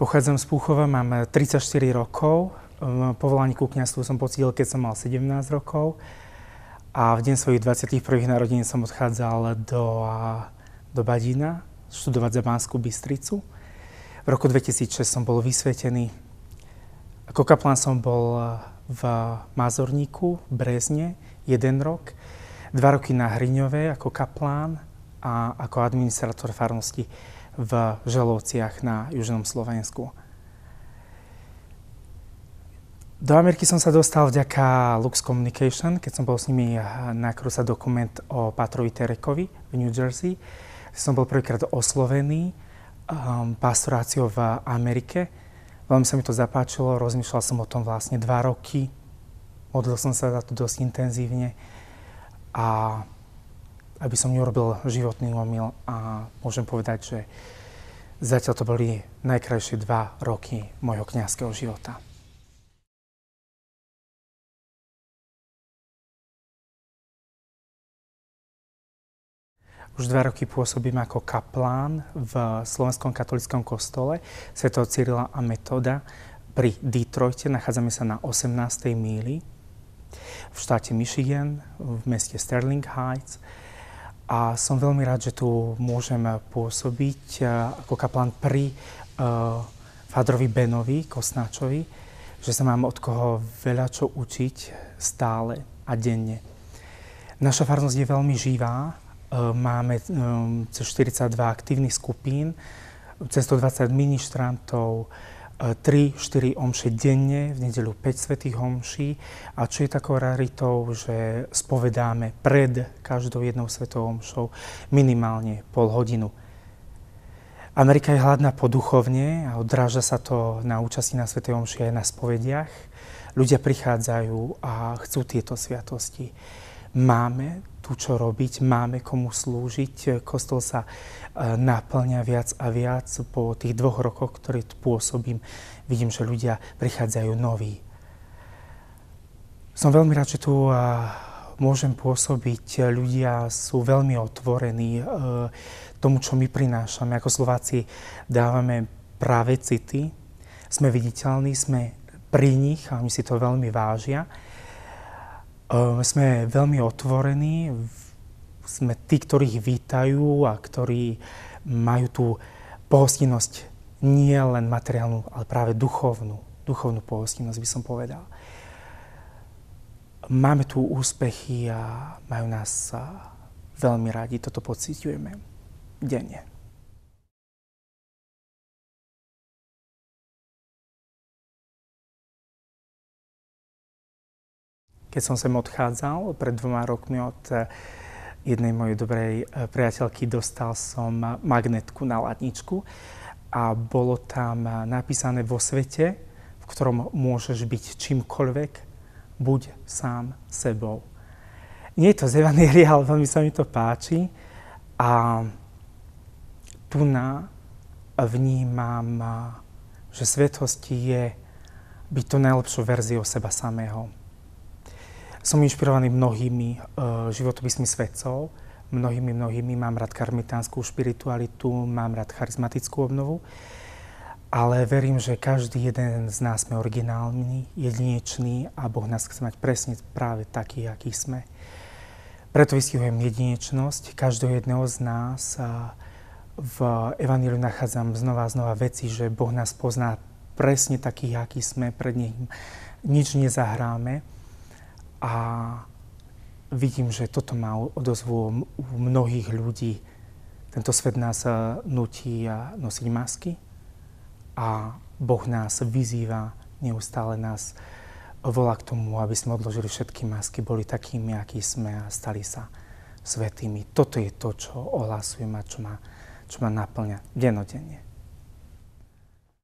Pochádzam z Púchova, mám 34 rokov. Povolanie ku kniazstvu som pocítil, keď som mal 17 rokov. A v deň svojich 21. narodín som odchádzal do, do Badína študovať za Banskú Bystricu. V roku 2006 som bol vysvetený. Ako kaplán som bol v Mazorníku, v Brezne, jeden rok. Dva roky na Hriňové ako kaplán a ako administrator farnosti v Želovciach na južnom Slovensku. Do Ameriky som sa dostal vďaka Lux Communication, keď som bol s nimi nakrúsať dokument o Patrovi Terekovi v New Jersey. Som bol prvýkrát oslovený um, pastoráciou v Amerike. Veľmi sa mi to zapáčilo, rozmýšľal som o tom vlastne dva roky. Modlil som sa za to dosť intenzívne. A aby som neurobil životný omyl a môžem povedať, že zatiaľ to boli najkrajšie dva roky môjho kňazského života. Už dva roky pôsobím ako kaplán v Slovenskom katolickom kostole Sv. Cyrila a Metoda pri Detroite. Nachádzame sa na 18. míli v štáte Michigan, v meste Sterling Heights. A som veľmi rád, že tu môžem pôsobiť ako kaplán pri uh, Fádrovi Benovi Kosnáčovi, že sa mám od koho veľa čo učiť stále a denne. Naša farnosť je veľmi živá, Ehm, máme ehm, cez 42 aktívnych skupín, cez 120 ministrantov, 3-4 ehm, omše denne, v nedeľu 5 svetých omší. A čo je takou raritou, že spovedáme pred každou jednou svetou omšou minimálne pol hodinu. Amerika je hladná po duchovne a odráža sa to na účasti na Svetej Omši aj na spovediach. Ľudia prichádzajú a chcú tieto sviatosti. Máme tu čo robiť, máme komu slúžiť. Kostol sa e, naplňa viac a viac. Po tých dvoch rokoch, ktoré tu pôsobím, vidím, že ľudia prichádzajú noví. Som veľmi rád, že tu e, môžem pôsobiť. Ľudia sú veľmi otvorení e, tomu, čo my prinášame. Ako Slováci dávame práve city, sme viditeľní, sme pri nich a oni si to veľmi vážia. Ehm, sme veľmi otvorení, sme tí, ktorých vítajú a ktorí majú tú pohostinnosť nie len materiálnu, ale práve duchovnú, duchovnú pohostinnosť by som povedal. Máme tu úspechy a majú nás veľmi radi, toto pociťujeme denne. Keď som sem odchádzal pred dvoma rokmi od eh, jednej mojej dobrej eh, priateľky, dostal som magnetku na latničku a bolo tam eh, napísané vo svete, v ktorom môžeš byť čímkoľvek, buď sám sebou. Nie je to z Evanielia, ale veľmi sa mi to páči. A tu na vnímam, že svetosť je byť to najlepšou verziou seba samého som inšpirovaný mnohými uh, životopismi svetcov, mnohými, mnohými. Mám rád karmitánsku spiritualitu, mám rád charizmatickú obnovu, ale verím, že každý jeden z nás sme originálni, jedinečný a Boh nás chce mať presne práve taký, aký sme. Preto vystihujem jedinečnosť každého jedného z nás a v Evaníliu nachádzam znova a znova veci, že Boh nás pozná presne takých, aký sme, pred ním nič nezahráme a vidím, že toto má odozvu u mnohých ľudí. Tento svet nás eh, nutí nosiť masky a Boh nás vyzýva, neustále nás volá k tomu, aby sme odložili všetky masky, boli takými, akí sme a stali sa svetými. Toto je to, čo ohlasujem a čo ma, čo ma naplňa denodenne.